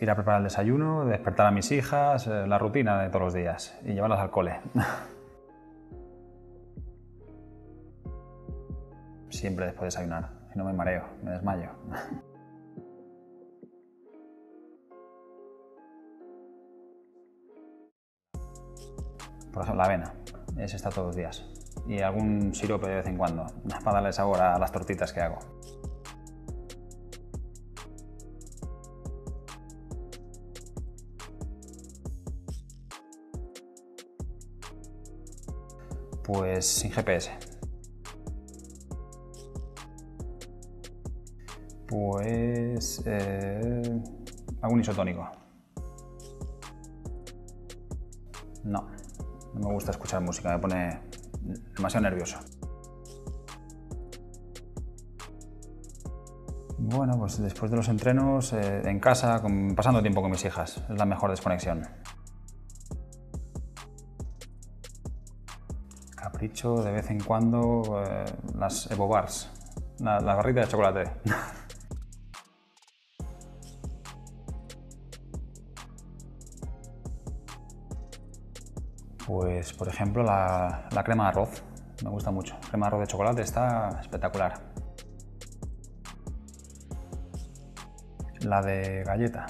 ir a preparar el desayuno, despertar a mis hijas, eh, la rutina de todos los días y llevarlas al cole. Siempre después de desayunar, si no me mareo, me desmayo. Por ejemplo, la avena, ese está todos los días. Y algún sirope de vez en cuando, para darle sabor a las tortitas que hago. Pues sin GPS. Pues eh, algún isotónico. No, no me gusta escuchar música, me pone demasiado nervioso. Bueno, pues después de los entrenos, eh, en casa, pasando tiempo con mis hijas, es la mejor desconexión. Capricho de vez en cuando eh, las Evo Bars, la, la barrita de chocolate. Pues, por ejemplo, la, crema de arroz. Me gusta mucho. crema de arroz de chocolate está espectacular. La de galleta.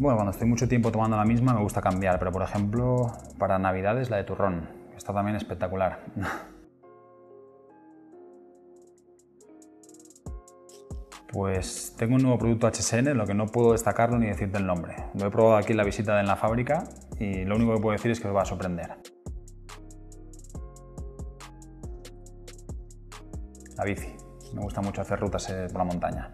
Bueno, cuando estoy mucho tiempo tomando la misma me gusta cambiar, pero por ejemplo, para Navidades la de turrón. Está también espectacular. Pues tengo un nuevo producto HSN, lo que no puedo destacarlo ni decirte el nombre. Lo he probado aquí en la visita en la fábrica y lo único que puedo decir es que os va a sorprender. La bici. Me gusta mucho hacer rutas eh, por la montaña.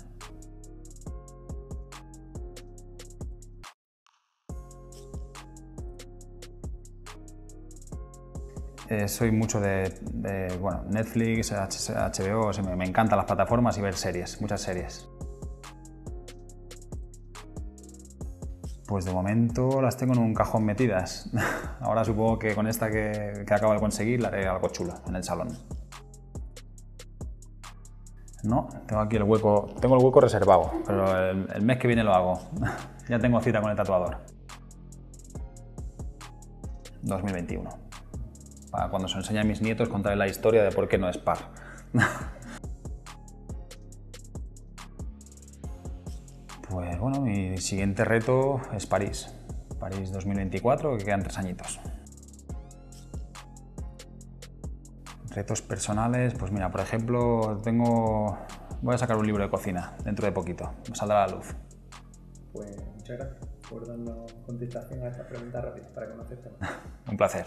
Eh, soy mucho de, bueno, Netflix, HBO, me, encantan las plataformas y ver series, muchas series. Pues de momento las tengo en un cajón metidas. Ahora supongo que con esta que, acabo de conseguir la haré algo chulo en el salón. No, tengo aquí el hueco, tengo el hueco reservado, pero el mes que viene lo hago. ya tengo cita con el tatuador. 2021 para cuando se enseña a mis nietos contaré la historia de por qué no es par. pues bueno, mi siguiente reto es París. París 2024, que quedan tres añitos. Retos personales, pues mira, por ejemplo, tengo... Voy a sacar un libro de cocina dentro de poquito, me saldrá a la luz. Pues muchas gracias por darnos contestación a esta pregunta rápida para conocerte un placer.